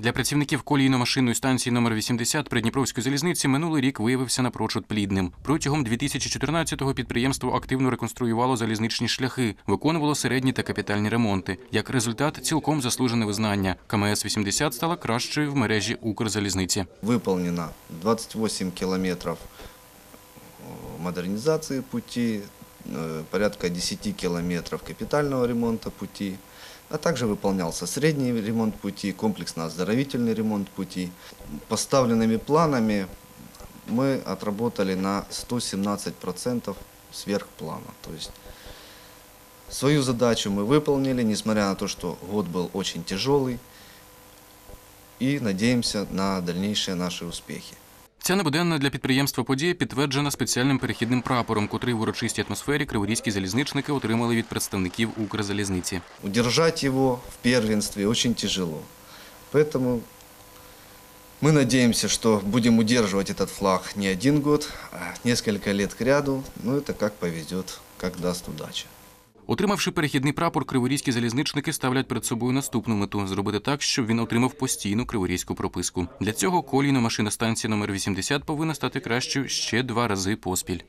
Для працівників колійно-машинної станції номер 80 Придніпровської залізниці минулий рік виявився напрочуд плідним. Протягом 2014-го підприємство активно реконструювало залізничні шляхи, виконувало середні та капітальні ремонти. Як результат, цілком заслужене визнання. КМС 80 стала кращою в мережі Укрзалізниці. Выполнено 28 километров э, модернизации пути, э, порядка 10 километров капитального ремонта пути, А также выполнялся средний ремонт пути, комплексно-оздоровительный ремонт пути. Поставленными планами мы отработали на 117% сверх плана. То есть свою задачу мы выполнили, несмотря на то, что год был очень тяжелый, и надеемся на дальнейшие наши успехи. Ця небуденна для підприємства подія підтверджена спеціальним перехідним прапором, котрий в урочистій атмосфері криворізькі залізничники отримали від представників Укрзалізниці. Удержать его в первенстве очень тяжело. Поэтому мы надеемся, что будем удерживать этот флаг не один год, а несколько лет к ряду. Но это как повезет, как даст удача. Отримавши перехідний прапор, криворізькі залізничники ставлять перед собою наступну мету зробити так, щоб він отримав постійну криворізьку прописку. Для цього колійна машина станції номер 80 повинна стати кращою ще два рази поспіль.